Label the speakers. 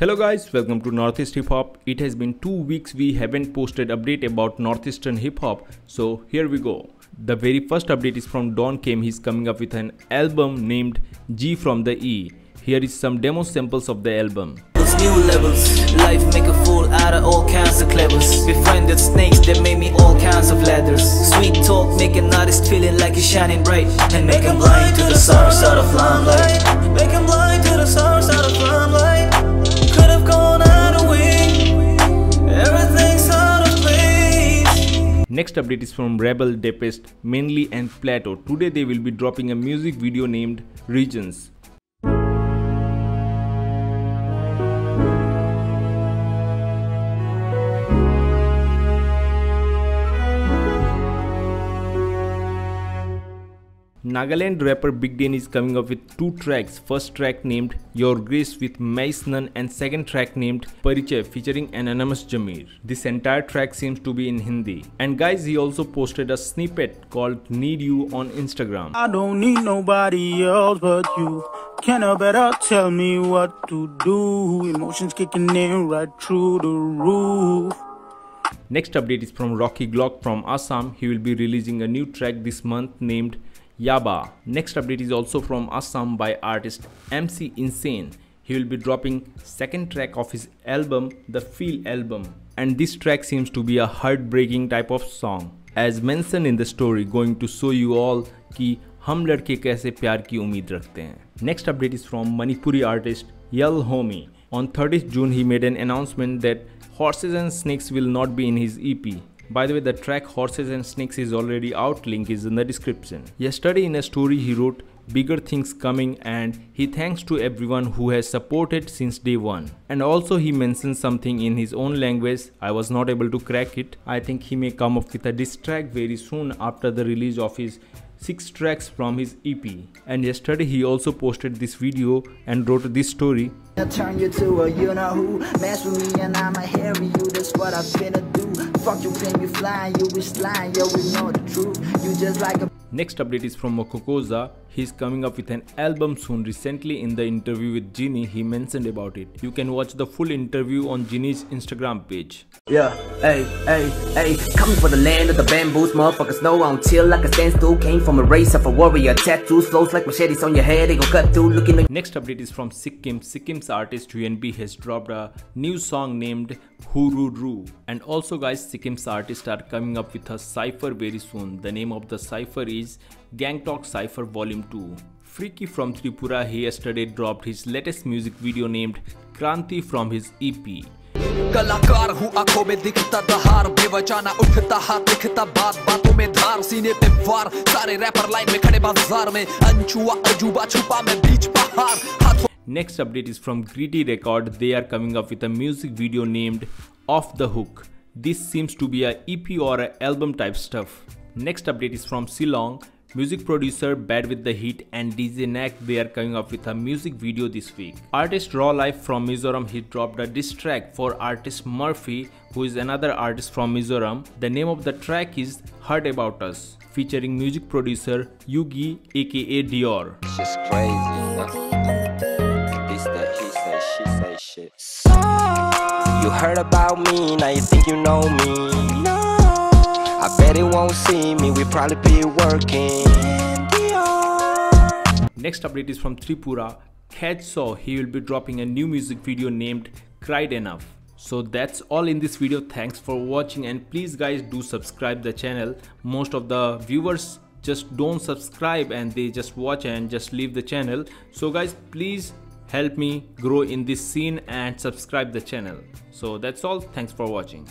Speaker 1: Hello guys, welcome to Northeast Hip Hop. It has been 2 weeks we haven't posted update about Northeastern Hip Hop. So here we go. The very first update is from Don Kam. He's coming up with an album named G from the E. Here is some demo samples of the album.
Speaker 2: New levels, life make a fool out of all kinds of clevers. Befriended snakes that made me all kinds of letters. Sweet talk, make an artist feeling like he's shining bright. And make him blind to the stars out of limelight. Make him blind to the stars
Speaker 1: Next update is from Reble, Dappest, Manly and Plato. Today they will be dropping a music video named Reasons. Nagaland rapper Big Dan is coming up with two tracks. First track named Your Grace with Mace Nun and second track named Pariche featuring Anonymous Jameer. This entire track seems to be in Hindi. And guys, he also posted a snippet called Need You on Instagram.
Speaker 3: I don't need nobody else but you. Can a better tell me what to do? Emotions kicking in right through the roof.
Speaker 1: Next update is from Rocky Glock from Assam. He will be releasing a new track this month named Yaba. Next update is also from Assam by artist MC Insane. He will be dropping second track of his album, the Feel album. And this track seems to be a heartbreaking type of song. As mentioned in the story, going to show you all कि हम लड़के कैसे प्यार की उम्मीद रखते हैं Next update is from Manipuri artist Yel Homie. On 30th June, he made an announcement that Horses and Snakes will not be in his EP. By the way, the track Horses and Snakes is already out, link is in the description. Yesterday in a story he wrote bigger things coming and he thanks to everyone who has supported since day one. And also he mentions something in his own language, I was not able to crack it. I think he may come up with a diss track very soon after the release of his 6 tracks from his EP. And yesterday he also posted this video and wrote this story.
Speaker 4: Fuck you claim you flying You wish lying Yo we know the truth You just like a
Speaker 1: Next update is from Moko Koza. He's coming up with an album soon. Recently, in the interview with Genie, he mentioned about it. You can watch the full interview on Genie's Instagram page.
Speaker 5: Yeah, hey, hey, hey, coming for the land of the bamboos, motherfuckers know I don't chill like a stand stool. Came from a race of a warrior, tattoos, flows like machetes on your head, they gon' cut through. Looking like
Speaker 1: Next update is from Sikkim. Sikkim's artist UNB has dropped a new song named Hururu. And also, guys, Sikkim's artists are coming up with a cipher very soon. The name of the cipher is is Gangtok Cypher Volume 2. Freakyy from Tripura he yesterday dropped his latest music video named Kranti from his EP.
Speaker 6: कलाकार हूँ आंखों में दिखता दहार बेवचाना उठता हाथ दिखता बात बातों में धार सीने पे वार सारे रैपर लाइन में खड़े बाजार में अनछुआ अजूबा छुपा में बीच पहाड़ हाथों
Speaker 1: Next update is from Greedy Record. They are coming up with a music video named Off the Hook. This seems to be a EP or a album type stuff. Next update is from Shillong. Music producer Bad with the Heat and DJ Knack they are coming up with a music video this week. Artist Rawlife from Mizoram he dropped a diss track for artist Murphy who is another artist from Mizoram. The name of the track is Heard About Us featuring music producer Yugi aka Dior.
Speaker 7: It's just crazy, you know? It's that he say, she say shit. You heard about me, now you think you know me. Bet won't see me, we probably be working.
Speaker 1: Next update is from Tripura. Khed Saw he will be dropping a new music video named Cried Enough. So that's all in this video. Thanks for watching and please guys do subscribe the channel. Most of the viewers just don't subscribe and they just watch and just leave the channel. So guys please help me grow in this scene and subscribe the channel. So that's all. Thanks for watching.